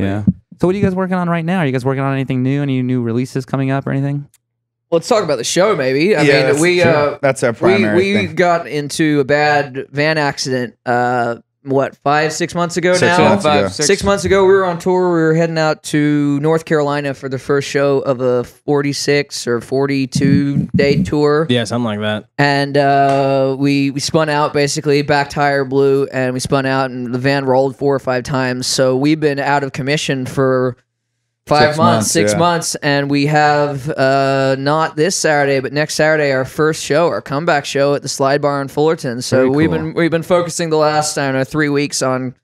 Yeah. So what are you guys working on right now? Are you guys working on anything new? Any new releases coming up or anything? Let's talk about the show, maybe. I Yeah, mean, that's- we sure. uh, That's our we primary we thing. got into a bad van accident. Uh, what five six months ago Six now? months ago. Five, six. Six months ago, we were on tour. We were heading out to North Carolina for the first show of a 46 or 42 day tour. Yeah, something like that. And uh, we, we spun out basically, back tire blew, and we spun out, and the van rolled four or five times. So we've been out of commission for five Six months, months, six yeah. months, and we have uh, not this Saturday, but next Saturday, our first show, our comeback show at the Slide Bar in Fullerton. So Very we've been we've been focusing the last I don't know three weeks on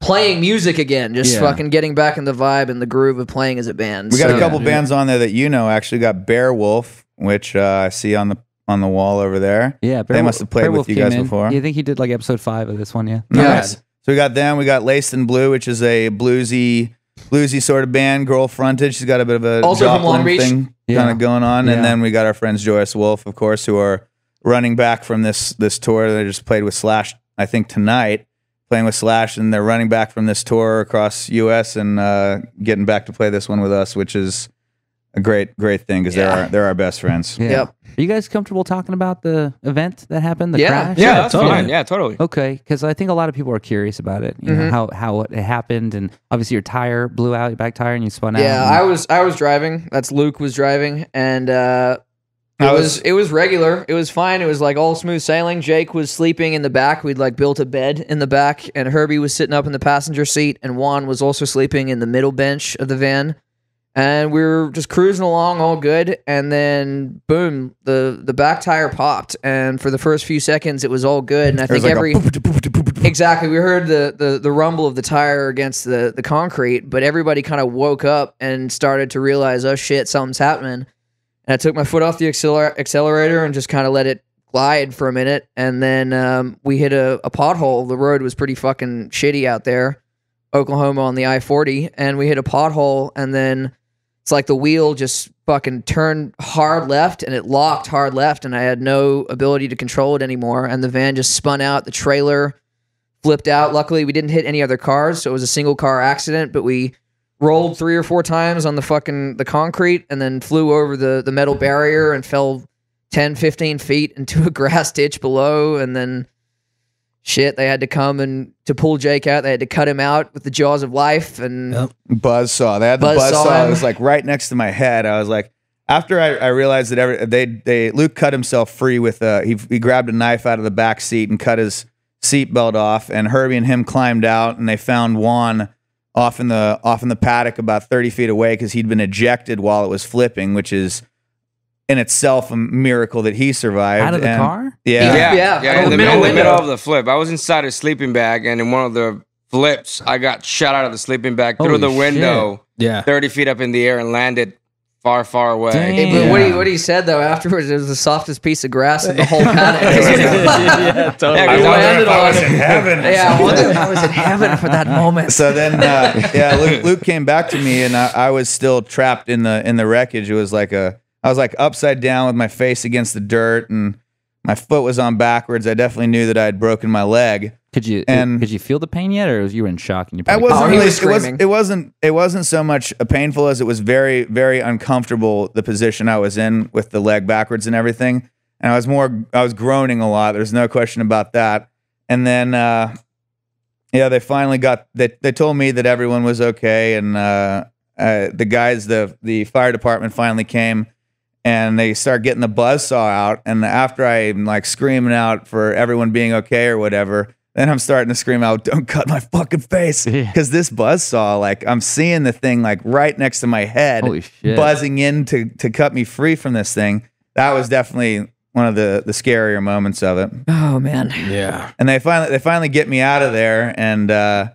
playing music again, just Yeah. fucking getting back in the vibe and the groove of playing as a band. We got So- a couple bands on there that you know. Actually, got Bear Wolf, which uh, I see on the on the wall over there. Yeah, They must have played with Wolf you guys in. before. Yeah, I think he did like episode five of this one. Yeah. Nice. So we got them. We got Laced in Blue, which is a bluesy, bluesy sort of band, girl fronted. She's got a bit of a Also from Joplin Long Beach. thing Yeah. kind of going on. Yeah. And then we got our friends Joyous Wolf, of course, who are running back from this this tour. They just played with Slash, I think tonight, playing with Slash, and they're running back from this tour across U.S. and uh, getting back to play this one with us, which is a great great thing because they're our, they're our best friends. Yeah. Yep. Are you guys comfortable talking about the event that happened? The Yeah. crash? Yeah, that's totally. fine. Yeah, totally. Okay, because I think a lot of people are curious about it. You know Mhm. how how it happened, and obviously your tire blew out, your back tire, and you spun out. Yeah, I was I was driving. That's Luke was driving, and uh, it I was, was- it was regular. It was fine. It was like all smooth sailing. Jake was sleeping in the back. We'd like built a bed in the back, and Herbie was sitting up in the passenger seat, and Juan was also sleeping in the middle bench of the van. And we were just cruising along, all good, and then boom, the the back tire popped, and for the first few seconds, it was all good. And I think like every. Exactly. We heard the, the the rumble of the tire against the the concrete, but everybody kind of woke up and started to realize, oh shit, something's happening. And I took my foot off the acceler- accelerator and just kind of let it glide for a minute, and then um, we hit a, a pothole. The road was pretty fucking shitty out there, Oklahoma on the I forty, and we hit a pothole, and then it's like the wheel just fucking turned hard left and it locked hard left and I had no ability to control it anymore. And the van just spun out. The trailer flipped out. Luckily we didn't hit any other cars so it was a single car accident but we rolled three or four times on the fucking the concrete and then flew over the the metal barrier and fell 10 15 feet into a grass ditch below and then shit they had to come and to pull Jake out they had to cut him out with the jaws of life and Yep. Buzzsaw. They had the Buzzsaw buzzsaw. It was like right next to my head. I was like, after I, I realized that every they they Luke cut himself free with uh he he grabbed a knife out of the back seat and cut his seatbelt off, and Herbie and him climbed out and they found Juan off in the off in the paddock about thirty feet away because he'd been ejected while it was flipping, which is in itself a miracle that he survived. out of the And- car. Yeah. Yeah, Yeah, yeah. out in, the the, middle in the window. middle of the flip, I was inside a sleeping bag, and in one of the flips, I got shot out of the sleeping bag through the window, Yeah. thirty feet up in the air, and landed far, far away. Hey, but what he what he said though afterwards, it was the softest piece of grass in the whole paddock. yeah, totally. Yeah, I was- landed I was in heaven. yeah, I wonder I was in heaven for that moment. So then, uh, yeah, Luke, Luke came back to me, and I, I was still trapped in the in the wreckage. It was like a, I was like upside down with my face against the dirt, and my foot was on backwards. I definitely knew that I had broken my leg. Could you And- could you feel the pain yet, or was you in shock and you? I wasn't Oh, really. was it, was, it wasn't. It wasn't so much a painful as it was very, very uncomfortable. The position I was in with the leg backwards and everything, and I was more. I was groaning a lot. There's no question about that. And then, uh, yeah, they finally got. They they told me that everyone was okay, and uh, uh, the guys, the the fire department finally came. And they start getting the buzz saw out, and after I'm like screaming out for everyone being okay or whatever, then I'm starting to scream out, "Don't cut my fucking face!" Yeah. Because this buzz saw, like, I'm seeing the thing like right next to my head, buzzing in to to cut me free from this thing. That was definitely one of the the scarier moments of it. Oh man. Yeah. And they finally they finally get me out of there, and uh,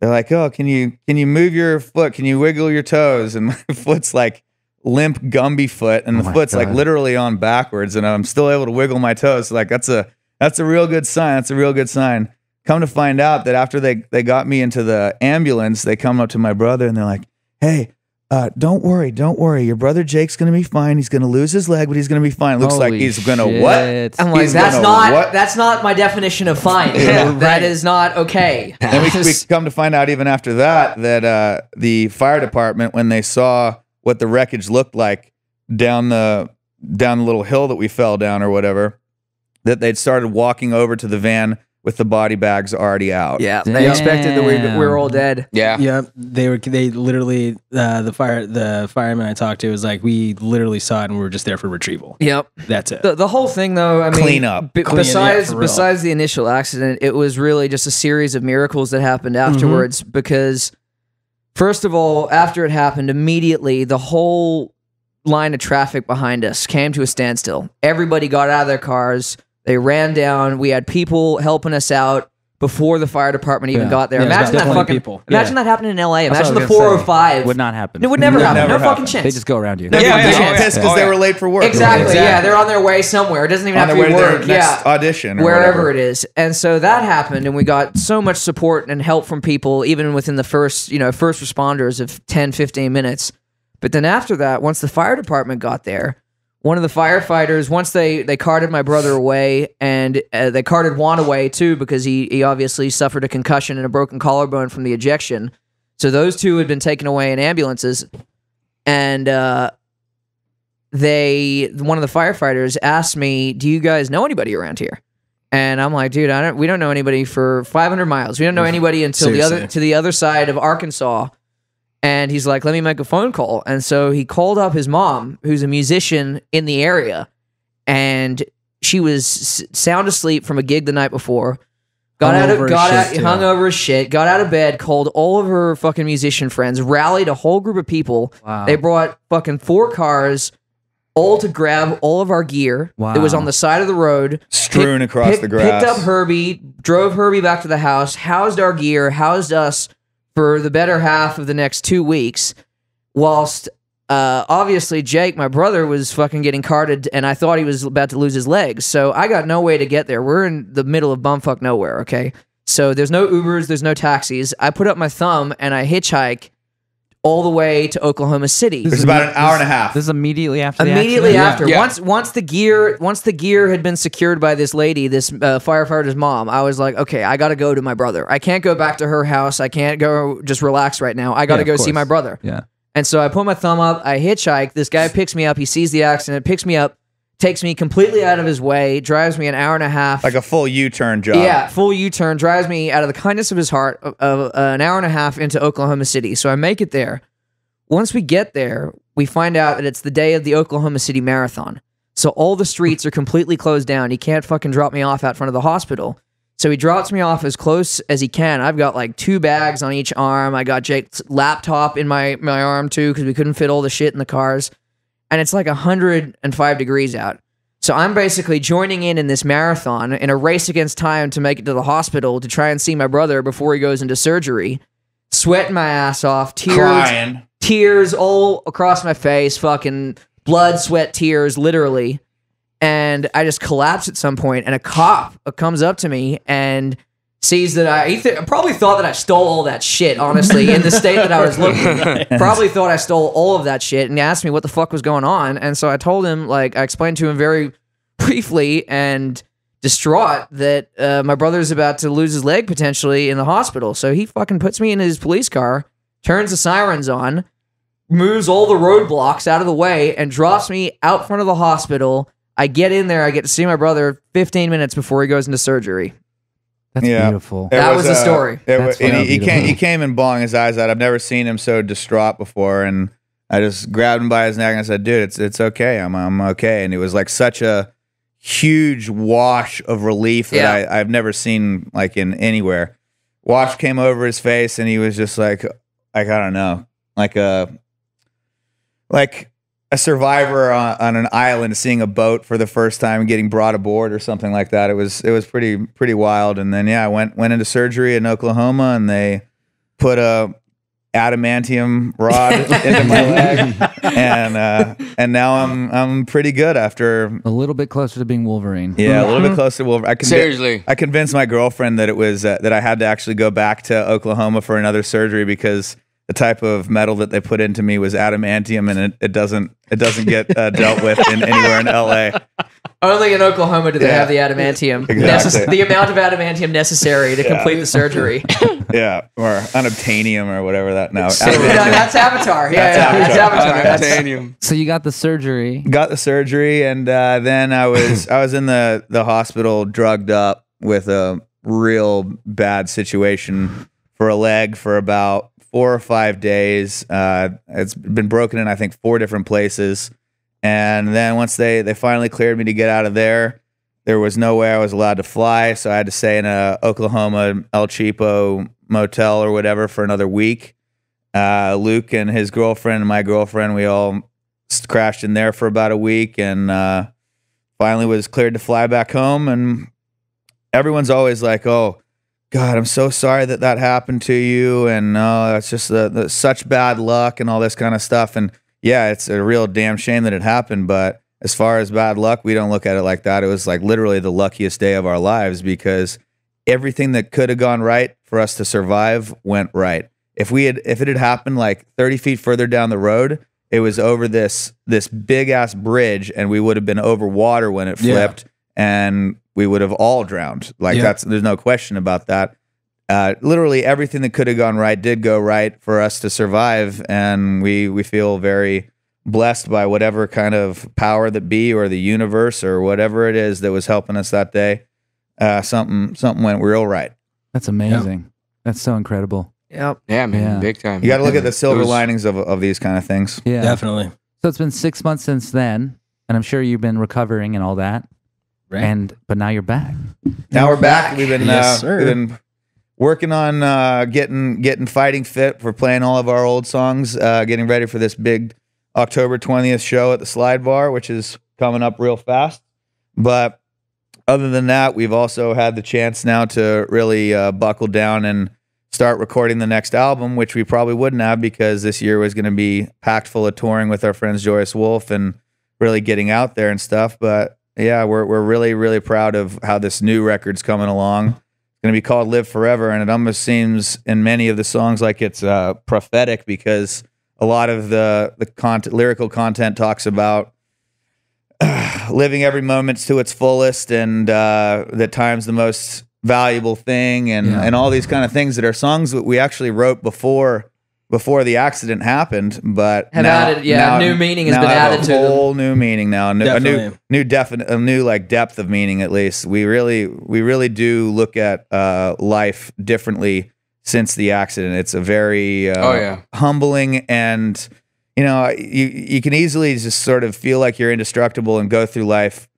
they're like, "Oh, can you can you move your foot? Can you wiggle your toes?" And my foot's like limp Gumby foot, and Oh the my foot's like literally on backwards, and I'm still able to wiggle my toes. Like that's a that's a real good sign. That's a real good sign. Come to find out that after they they got me into the ambulance, they come up to my brother and they're like, "Hey, uh, don't worry, don't worry. Your brother Jake's gonna be fine. He's gonna lose his leg, but he's gonna be fine. Looks like Holy he's gonna what? I'm like, He's that's not what? that's not my definition of fine. That is not okay. And we, we come to find out even after that that uh, the fire department, when they saw what the wreckage looked like down the down the little hill that we fell down or whatever, that they'd started walking over to the van with the body bags already out. yeah, they expected that we, we were all dead. Yeah. Yep, they were. They literally uh, the fire the fireman I talked to was like, we literally saw it and we were just there for retrieval. Yep. That's it. The, the whole thing, though, I mean, Clean up. b- Clean, yeah, besides for besides the initial accident, it was really just a series of miracles that happened Mm-hmm. afterwards. Because, first of all, after it happened, immediately the whole line of traffic behind us came to a standstill. Everybody got out of their cars. They ran down. We had people helping us out before the fire department even Yeah. got there. Yeah, it imagine about that 20 fucking. people. Imagine Yeah. that happening in L.A. Imagine the was gonna oh say. 405 Would not happen. It would never Would happen. never no happen. fucking chance. They just go around you. They'd Yeah, be oh, yeah, pissed because Oh, they yeah. were late for work. Exactly. Exactly. Yeah, they're on their way somewhere. It doesn't even On have their to way be to their work. next yeah, audition or wherever whatever. it is. And so that happened, and we got so much support and help from people, even within the first, you know, first responders of 10, 15 minutes. But then after that, once the fire department got there, one of the firefighters, once they they carted my brother away, and uh, they carted Juan away too because he he obviously suffered a concussion and a broken collarbone from the ejection. So those two had been taken away in ambulances, and uh, they one of the firefighters asked me, "Do you guys know anybody around here?" And I'm like, "Dude, I don't. We don't know anybody for 500 miles. We don't know anybody until the other to the other side of Arkansas." And he's like, "Let me make a phone call." And so he called up his mom, who's a musician in the area, and she was s- sound asleep from a gig the night before. Got out of got out shit, hung over as shit. Got out of bed, called all of her fucking musician friends, rallied a whole group of people. Wow. They brought fucking four cars, all to grab all of our gear. It was on the side of the road. Strewn Pick- across pick- the grass. Picked up Herbie, drove Herbie back to the house, housed our gear, housed us for the better half of the next two weeks, whilst uh, obviously Jake, my brother, was fucking getting carted, and I thought he was about to lose his legs. So I got no way to get there. We're in the middle of bumfuck nowhere. Okay, so there's no Ubers, there's no taxis. I put up my thumb and I hitchhike all the way to Oklahoma City. It was about an hour and a half. This is immediately after immediately accident? after. Yeah. once once the gear once the gear had been secured by this lady this uh, firefighter's mom i was like okay i gotta go to my brother. I can't go back to her house. I can't go just relax right now. I gotta Yeah, go of see my brother. Yeah. and so i put my thumb up. I hitchhike. This guy picks me up. He sees the accident picks me up takes me completely out of his way drives me an hour and a half like a full U-turn job. yeah, full U turn drives me out of the kindness of his heart of, uh, an hour and a half into Oklahoma City. So I make it there. Once we get there, we find out that it's the day of the Oklahoma City Marathon. So all the streets are completely closed down. He can't fucking drop me off out front of the hospital. So he drops me off as close as he can. I've got like two bags on each arm. I got Jake's laptop in my, my arm too because we couldn't fit all the shit in the cars. And it's like 105 degrees out. So I'm basically joining in in this marathon in a race against time to make it to the hospital to try and see my brother before he goes into surgery. Sweating my ass off, tears, Crying. tears all across my face, fucking blood, sweat, tears, literally. And I just collapse at some point, and a cop comes up to me and sees that I he th- probably thought that I stole all that shit. Honestly, in the state that I was looking, probably thought I stole all of that shit, and he asked me what the fuck was going on. And so I told him, like, I explained to him very briefly and distraught that uh, my brother's about to lose his leg potentially in the hospital. So he fucking puts me in his police car, turns the sirens on, moves all the roadblocks out of the way, and drops me out front of the hospital. I get in there, I get to see my brother 15 minutes before he goes into surgery. That's Yeah. beautiful. It That was the uh, story. it That's was- and he, he came. beautiful. He came and bawling his eyes out. I've never seen him so distraught before, and I just grabbed him by his neck and I said, "Dude, it's it's okay. I'm I'm okay." And it was like such a huge wash of relief that Yeah. I I've never seen like in anywhere. Wash came over his face, and he was just like, like I don't know, like a like a survivor on, on an island seeing a boat for the first time and getting brought aboard or something like that. It was it was pretty pretty wild. And then yeah, I went went into surgery in Oklahoma and they put a adamantium rod into my leg and uh, and now I'm I'm pretty good after A little bit closer to being Wolverine. yeah a little bit closer to Wolverine. I convi- Seriously. I convinced my girlfriend that it was uh, that I had to actually go back to Oklahoma for another surgery because the type of metal that they put into me was adamantium, and it, it doesn't it doesn't get uh, dealt with in, anywhere in LA. Only in Oklahoma do they Yeah. have the adamantium. Exactly. Necess- the amount of adamantium necessary to complete the surgery. Yeah, or unobtainium or whatever that now. no, that's Avatar. Yeah, That's yeah, that's Avatar. Avatar. That's, Titanium. So you got the surgery. got the surgery and uh, then I was I was in the the hospital drugged up with a real bad situation for a leg for about four or five days. Uh, it's been broken in I think four different places, and then once they they finally cleared me to get out of there, there was no way I was allowed to fly, so I had to stay in a Oklahoma El Cheapo motel or whatever for another week. Uh, Luke and his girlfriend and my girlfriend, we all crashed in there for about a week and uh, finally was cleared to fly back home. And everyone's always like, "Oh, God, I'm so sorry that that happened to you," and no, that's just the, the, such bad luck and all this kind of stuff. And yeah, it's a real damn shame that it happened, but as far as bad luck, we don't look at it like that. It was like literally the luckiest day of our lives because everything that could have gone right for us to survive went right. If we had if it had happened like 30 feet further down the road, it was over this this big ass bridge and we would have been over water when it Yeah. flipped and we would have all drowned. Like Yeah. that's there's no question about that. Uh, literally everything that could have gone right did go right for us to survive and we we feel very blessed by whatever kind of power that be or the universe or whatever it is that was helping us that day. Uh, something something went real right. That's amazing. That's so incredible. Yep. Yeah, man, Yeah. big time. You got to look at the silver was- linings of of these kind of things. Yeah. Definitely. So it's been six months since then, and I'm sure you've been recovering and all that. Right. And but now you're back. Now we're back. We've been Yes, uh, sir. we've been working on uh, getting getting fighting fit for playing all of our old songs. Uh, getting ready for this big October twentieth show at the Slide Bar, which is coming up real fast. But other than that, we've also had the chance now to really uh, buckle down and start recording the next album, which we probably wouldn't have because this year was going to be packed full of touring with our friends Joyous Wolf and really getting out there and stuff. But yeah, we're we're really really proud of how this new record's coming along. It's going to be called Live Forever, and it almost seems in many of the songs like it's uh, prophetic because a lot of the the content, lyrical content talks about living every moment to its fullest and uh, that time's the most valuable thing and Yeah. and all these kind of things that are songs that we actually wrote before before the accident happened but Have now- added- yeah, now- new meaning has now been have added a to them. whole new meaning now a new, a new Definitely. new definite a new like depth of meaning at least we really we really do look at uh life differently since the accident it's a very uh, Oh, yeah. humbling and you know you you can easily just sort of feel like you're indestructible and go through life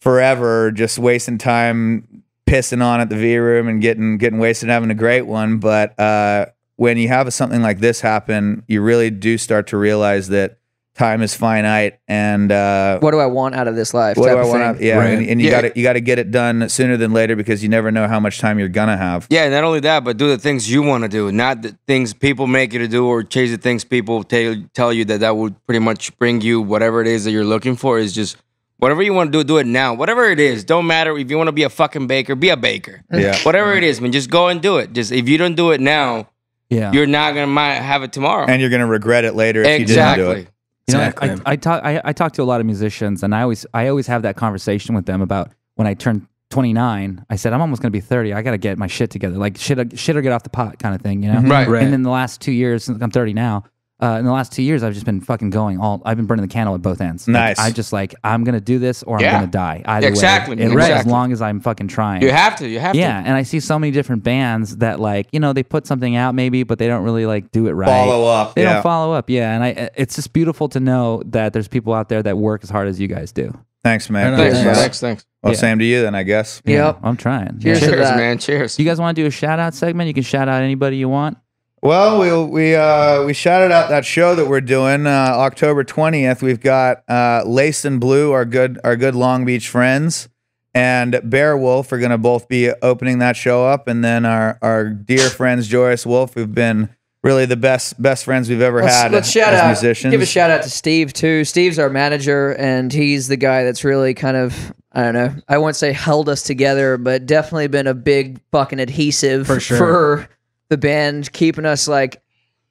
forever just wasting time pissing on at the V room and getting getting wasted and having a great one but uh when you have something like this happen you really do start to realize that time is finite and uh What do I want out of this life? what do I want thing. to yeah Right. and, and you Yeah. got to you got to get it done sooner than later because you never know how much time you're gonna have Yeah, not only that, but do the things you want to do, not the things people make you to do, or chase the things people tell tell you that that would pretty much bring you whatever it is that you're looking for. Is just whatever you want to do, do it now. Whatever it is, don't matter if you want to be a fucking baker, be a baker. Yeah. Whatever it is, man, just go and do it. Just if you don't do it now, Yeah. you're not gonna have it tomorrow. and you're gonna regret it later if you didn't do exactly. it You know, I, Exactly. I, I talk I, I talk to a lot of musicians, and I always I always have that conversation with them about when I turned 29. I said I'm almost going to be 30. I got to get my shit together, like shit shit or get off the pot kind of thing, you know. Right. Right. And then the last two years, since I'm 30 now, uh, in the last two years, I've just been fucking going all. I've been burning the candle at both ends. Like, Nice. I just like I'm gonna do this or I'm gonna die. Either Exactly, way, And as long as I'm fucking trying. You have to. You have yeah, to. Yeah. And I see so many different bands that like you know they put something out maybe, but they don't really like do it right. follow up They yeah don't follow up. Yeah, and I it's just beautiful to know that there's people out there that work as hard as you guys do. thanks man Thanks, Thanks, man. man. thanks, thanks. well Yeah. same to you then i guess Yeah, Yep. I'm trying. Cheers Yeah. Cheers, man. Cheers. You guys want to do a shout out segment? You can shout out anybody you want. Well, we we uh, we shouted out that show that we're doing uh, October twentieth. We've got uh, Lace and Blue, our good our good Long Beach friends, and Bear Wolf are going to both be opening that show up, and then our our dear friends Joyous Wolf, who've been really the best best friends we've ever Let's, had let's shout as out. musicians. Give a shout out to Steve too. Steve's our manager, and he's the guy that's really kind of I don't know. I won't say held us together, but definitely been a big fucking adhesive For sure. for the band, keeping us like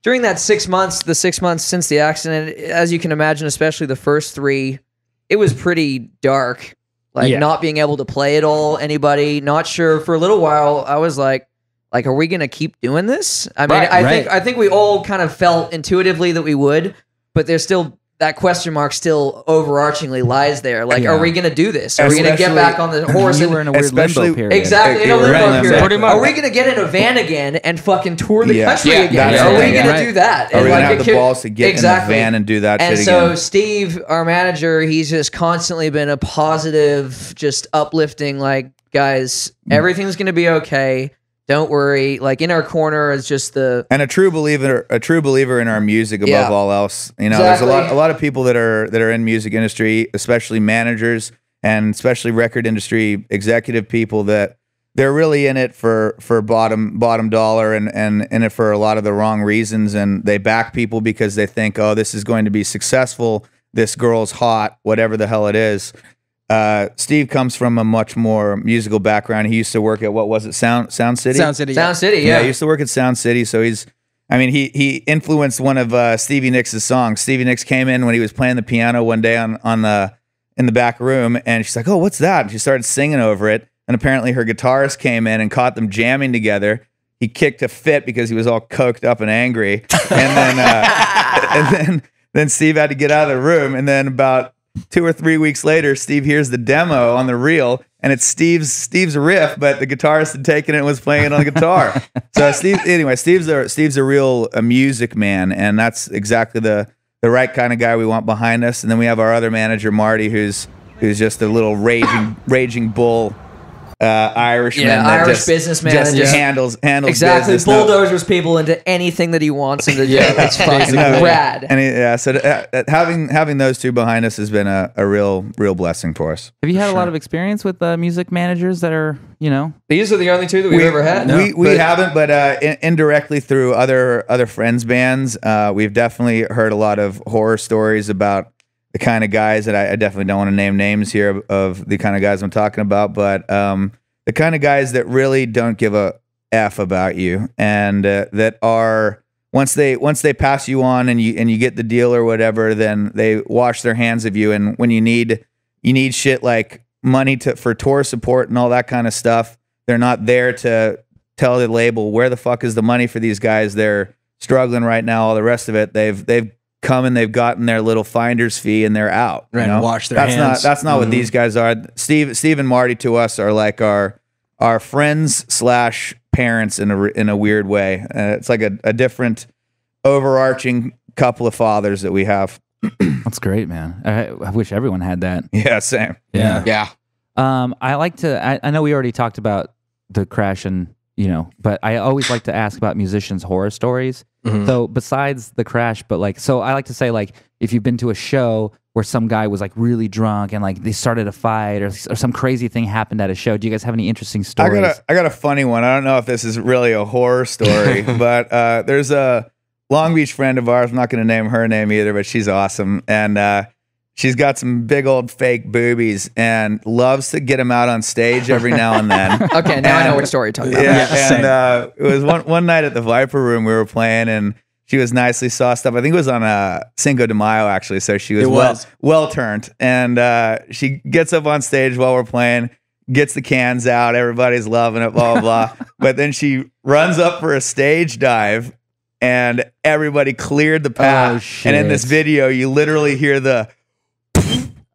during that six months, the six months since the accident, as you can imagine, especially the first three, it was pretty dark. Like Yeah. not being able to play at all, anybody, not sure. For a little while, I was like, like, are we gonna keep doing this? I mean, Right, I think. I think we all kind of felt intuitively that we would, but there's still that question mark still overarchingly lies there. Like, are we gonna do this? Are we gonna get back on the horse? you and- were in a weird especially- limbo period. Exactly, in a limbo right, period. Pretty much. Are we going to get in a van again and fucking tour the Yeah. country Yeah, again? that's Are the we thing, going to do that? Are And we like, gonna have the balls to get exactly. in the van and do that And shit so again? Steve, our manager, he's just constantly been a positive, just uplifting. Like, guys, Mm. everything's going to be okay. Don't worry. Like in our corner is just the and a true believer a true believer in our music above Yeah. all else. You know there's a lot a lot of people that are that are in music industry especially managers and especially record industry executive people that they're really in it for for bottom bottom dollar and and in it for a lot of the wrong reasons. And they back people because they think oh this is going to be successful. This girl's hot whatever the hell it is uh, Steve comes from a much more musical background. He used to work at what was it, Sound Sound City? Sound City. Sound City. Yeah, Yeah. he used to work at Sound City, so he's. I mean, he he influenced one of uh, Stevie Nicks' songs. Stevie Nicks came in when he was playing the piano one day on on the in the back room, and she's like, "Oh, what's that?" And she started singing over it, and apparently her guitarist came in and caught them jamming together. He kicked a fit because he was all coked up and angry, and then uh, and then then Steve had to get out of the room, and then about two or three weeks later, Steve hears the demo on the reel, and it's Steve's Steve's riff, but the guitarist had taken it and was playing it on the guitar. so Steve, anyway, Steve's a Steve's a real a music man, and that's exactly the the right kind of guy we want behind us. And then we have our other manager, Marty, who's who's just a little raging raging bull. Uh, Irishman, Yeah, that Irish just, businessman just that just- handles handles Exactly. business. No- Bulldozers people into anything that he wants them to do. Yeah, it's fucking no, rad. And it- yeah, so uh, uh, having having those two behind us has been a, a real real blessing for us. Have you had a lot of experience with uh, music managers that are, you know, These are the only two that we've ever had. We we But- haven't, but uh, in, indirectly through other other friends' bands, uh, we've definitely heard a lot of horror stories about the kind of guys that I, I definitely don't want to name names here of, of the kind of guys I'm talking about, but um, the kind of guys that really don't give a f about you and uh, that are once they once they pass you on and you and you get the deal or whatever, then they wash their hands of you. And when you need you need shit like money to for tour support and all that kind of stuff, they're not there to tell the label where the fuck is the money for these guys. They're struggling right now. All the rest of it, they've they've come and they've gotten their little finder's fee and they're out. you Right, know? wash their that's hands. not that's not what Mhm. these guys are. Steve Steve and Marty to us are like our our friends slash parents in a in a weird way. Uh, it's like a, a different overarching couple of fathers that we have. that's great, man. I, I wish everyone had that. Yeah, same. Yeah. Yeah. Um, I like to. I, I know we already talked about the crash and you know, but I always like to ask about musicians' horror stories. Mhm. So besides the crash, but like, so I like to say like, if you've been to a show where some guy was like really drunk and like they started a fight or, or some crazy thing happened at a show, do you guys have any interesting I stories? got a I got a funny one. I don't know if this is really a horror story, but uh, there's a Long Beach friend of ours. I'm not going to name her name either, but she's awesome, and uh, she's got some big old fake boobies and loves to get them out on stage every now and then. Okay, now I know what story you're talking about. Yeah, Yeah, and uh, it was one one night at the Viper Room we were playing, and she was nicely sauced up. I think it was on uh, Cinco de Mayo actually, so she was It well was. well turned. And uh, she gets up on stage while we're playing, gets the cans out, everybody's loving it, blah blah blah. but then she runs up for a stage dive, and everybody cleared the path. Oh, and in this video, you literally hear the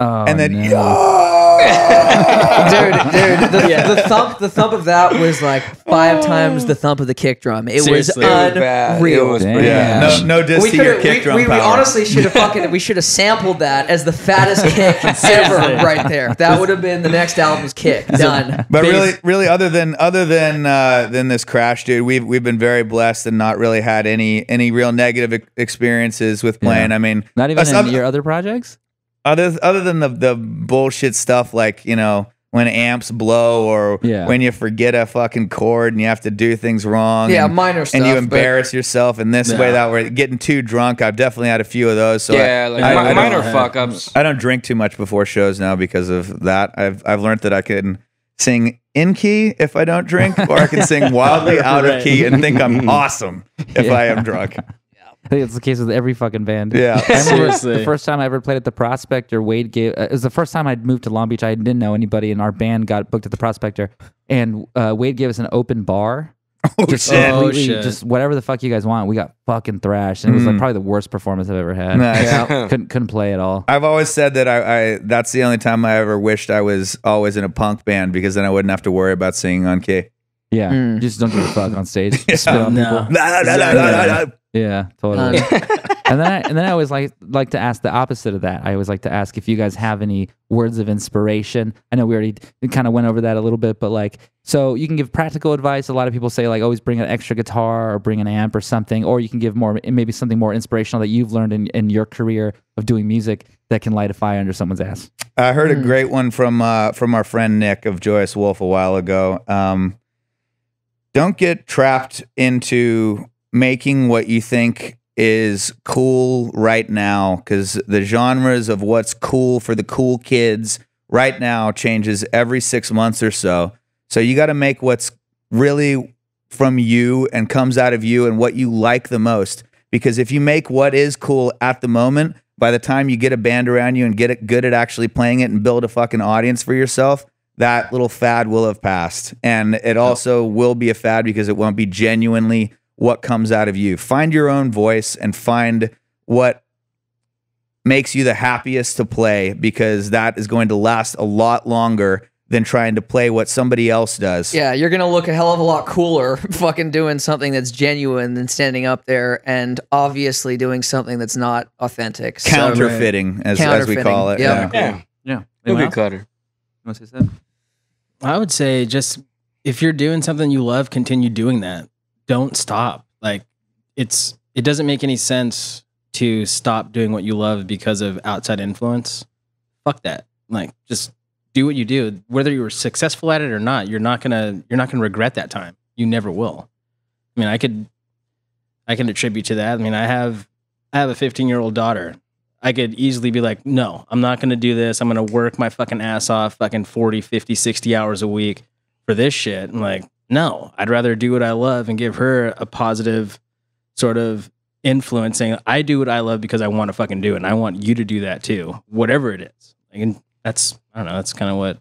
oh, and then no. dude, dude, the, the thump, the thump of that was like five times the thump of the kick drum. It Seriously. was It was bad. unreal. It was yeah, no no diss we to your kick we, drum we, we honestly should have fucking we should have sampled that as the fattest kick ever right there. That would have been the next album's kick. Done. But Base- really, really, other than other than uh, than this crash, dude, we've we've been very blessed and not really had any any real negative experiences with playing. Yeah. I mean, Not even us- in other, your other projects. Other other than the the bullshit stuff like you know when amps blow or Yeah. when you forget a fucking chord and you have to do things wrong. Yeah, and, minor stuff. and you but- embarrass yourself in this way Yeah. that way. Getting too drunk, I've definitely had a few of those. So I- yeah, like I- mi- I don't- minor fuck ups. I don't drink too much before shows now because of that. I've I've learned that I can sing in key if I don't drink, or I can sing wildly out of key and think I'm awesome if I am drunk. I think it's the case with every fucking band. Yeah. Seriously. the first time I ever played at the Prospector, Wade gave. Uh, it was the first time I'd moved to Long Beach. I didn't know anybody, and our band got booked at the Prospector, and uh, Wade gave us an open bar. Oh, Just shit. Oh, shit. just whatever the fuck you guys want. We got fucking thrashed, and it was like Mm. probably the worst performance I've ever had. Nice. couldn't couldn't play at all. I've always said that I, I that's the only time I ever wished I was always in a punk band because then I wouldn't have to worry about singing on key. Yeah, Mm. just don't give a fuck on stage. Just spit on No. people. Yeah, totally. Um, and then I, and then I always like like to ask the opposite of that. I always like to ask if you guys have any words of inspiration. I know we already kind of went over that a little bit, but like so you can give practical advice. A lot of people say like always bring an extra guitar or bring an amp or something, or you can give more maybe something more inspirational that you've learned in, in your career of doing music that can light a fire under someone's ass. I heard Hmm. a great one from uh, from our friend Nick of Joyous Wolf a while ago. Um, don't get trapped into making what you think is cool right now because the genres of what's cool for the cool kids right now changes every six months or so. So you got to make what's really from you and comes out of you and what you like the most. Because if you make what is cool at the moment, by the time you get a band around you and get it good at actually playing it and build a fucking audience for yourself, that little fad will have passed. And it also will be a fad because it won't be genuinely what comes out of you. Find your own voice and find what makes you the happiest to play because that is going to last a lot longer than trying to play what somebody else does. Yeah, you're gonna look a hell of a lot cooler fucking doing something that's genuine than standing up there and obviously doing something that's not authentic. So- Counterfeiting, as, as we call it. Counterfeiting, Yeah. yep. Yeah, Yeah. cookie cutter. What's he said? I would say just if you're doing something you love, continue doing that. Don't stop. Like it's it doesn't make any sense to stop doing what you love because of outside influence. Fuck that. Like just do what you do. Whether you were successful at it or not, you're not gonna you're not gonna regret that time. You never will. I mean, I could I can attribute to that. I mean, I have I have a 15 year old daughter. I could easily be like, no, I'm not going to do this. I'm going to work my fucking ass off fucking 40, 50, 60 hours a week for this shit. And like, no, I'd rather do what I love and give her a positive sort of influence saying, I do what I love because I want to fucking do it. And I want you to do that too, whatever it is. Like, and that's, I don't know, that's kind of what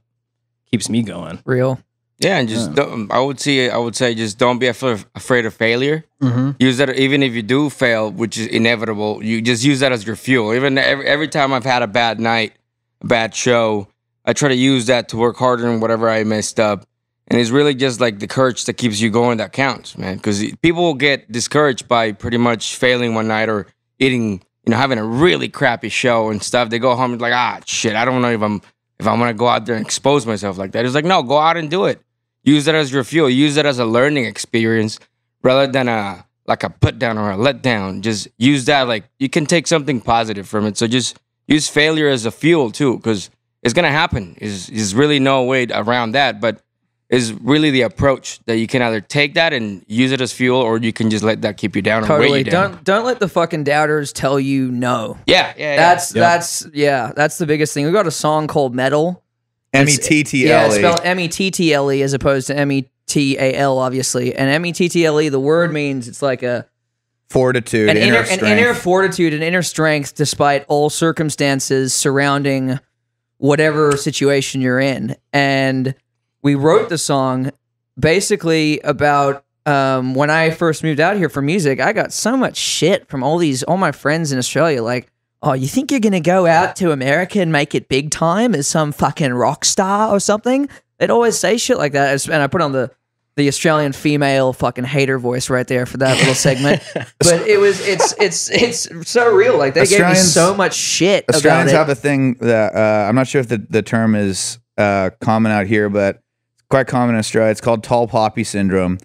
keeps me going. Real. Yeah, and just don't, I would say I would say just don't be afraid afraid of failure. Mm-hmm. Use that even if you do fail, which is inevitable. You just use that as your fuel. Even every, every time I've had a bad night, a bad show, I try to use that to work harder in whatever I messed up. And it's really just like the courage that keeps you going that counts, man. Because people will get discouraged by pretty much failing one night or eating, you know, having a really crappy show and stuff. They go home and like, ah, shit, I don't know if I'm if I'm gonna go out there and expose myself like that. It's like, no, go out and do it. Use that as your fuel. Use it as a learning experience rather than a like a put down or a let down. Just use that like you can take something positive from it. So just use failure as a fuel too, because it's gonna happen. Is is really no way around that, but is really the approach that you can either take that and use it as fuel, or you can just let that keep you down or weigh Totally. you down. Don't don't let the fucking doubters tell you no. yeah, yeah, yeah. That's Yep. that's yeah, that's the biggest thing. We got a song called Mettle. M E T T Yeah, L E. spelled M E T T L E as opposed to M E T A L, obviously. And M E T T L E, the word means it's like a Fortitude, an inner, inner, an inner fortitude, an inner strength, despite all circumstances surrounding whatever situation you're in. And we wrote the song basically about um, when I first moved out here for music. I got so much shit from all these all my friends in Australia, like. Oh, you think you're gonna go out to America and make it big time as some fucking rock star or something? They'd always say shit like that, and I put on the the Australian female fucking hater voice right there for that little segment. but it was it's it's it's so real. Like they gave me so much shit Australians have a thing that uh, I'm not sure if the, the term is uh, common out here, but quite common in Australia. It's called tall poppy syndrome.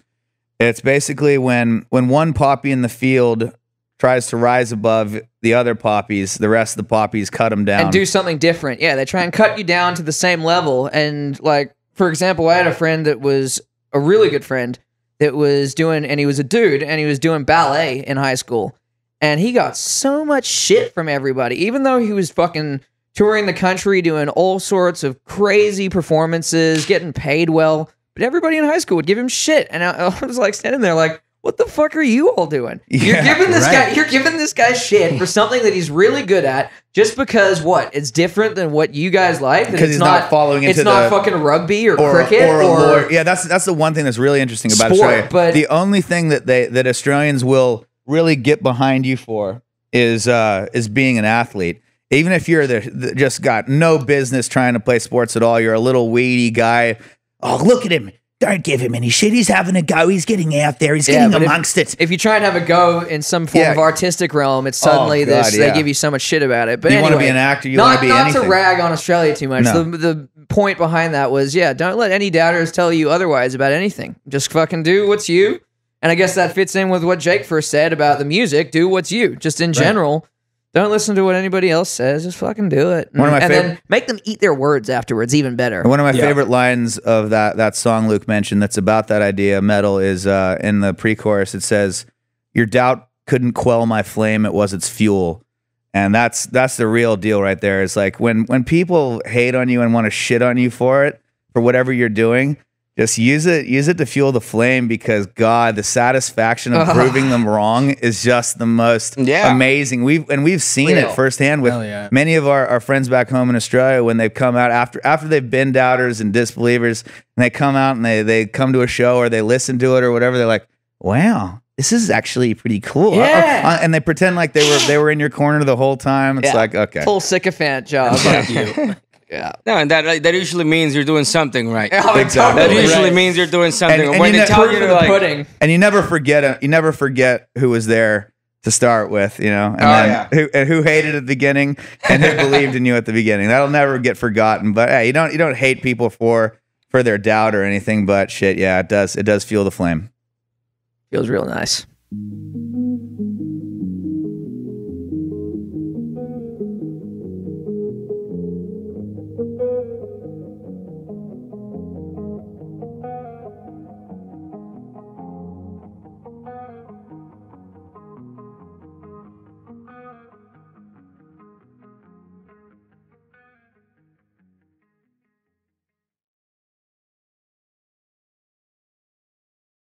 It's basically when when one poppy in the field tries to rise above the other poppies, the rest of the poppies cut them down. and do something different. Yeah, they try and cut you down to the same level. And like, for example, I had a friend that was a really good friend that was doing, and he was a dude, and he was doing ballet in high school, and he got so much shit from everybody, even though he was fucking touring the country, doing all sorts of crazy performances, getting paid well. But everybody in high school would give him shit, and I, I was like standing there like. what the fuck are you all doing? you're giving this right. guy you're giving this guy shit for something that he's really good at just because what? It's different than what you guys like. Because it's he's not following It's into not the- fucking rugby or, or cricket or, or, lawyer. Yeah, that's that's the one thing that's really interesting about Sport, Australia. but- the only thing that they that Australians will really get behind you for is uh is being an athlete. Even if you're the, the just got no business trying to play sports at all, you're a little weedy guy. Oh, look at him. Don't give him any shit. He's having a go. He's getting out there. He's Yeah, getting but if- amongst it. if you try and have a go in some form Yeah. of artistic realm, it's Oh, suddenly God, this. yeah. They give you so much shit about it. But You wanna be an actor, you not, wanna be not anything. to rag on Australia too much. No. The the point behind that was yeah, don't let any doubters tell you otherwise about anything. Just fucking do what's you. And I guess that fits in with what Jake first said about the music. Do what's you. Just in general. Don't listen to what anybody else says. Just fucking do it. One of my and favorite- then make them eat their words afterwards. Even better. One of my Yeah. favorite lines of that that song Luke mentioned that's about that idea of mettle is uh, in the pre-chorus. It says, "Your doubt couldn't quell my flame; it was its fuel." And that's that's the real deal right there. It's like when when people hate on you and want to shit on you for it for whatever you're doing. Just use it, use it to fuel the flame because God, the satisfaction of proving them wrong is just the most Yeah. amazing. We've and we've seen Real. it firsthand with yeah. many of our, our friends back home in Australia when they've come out after after they've been doubters and disbelievers and they come out and they they come to a show or they listen to it or whatever they're like wow this is actually pretty cool Yeah. Uh, uh, and they pretend like they were they were in your corner the whole time it's Yeah. like okay Full sycophant job. yeah. No, and that that usually means you're doing something right. Oh, Exactly. That usually right. means you're doing something. And- and when you they tell you the like, pudding. and you never forget uh, you never forget who was there to start with you know and Oh, then yeah. who, and who hated at the beginning and who believed in you at the beginning that'll never get forgotten but hey you don't you don't hate people for for their doubt or anything but shit yeah it does it does fuel the flame Feels real nice.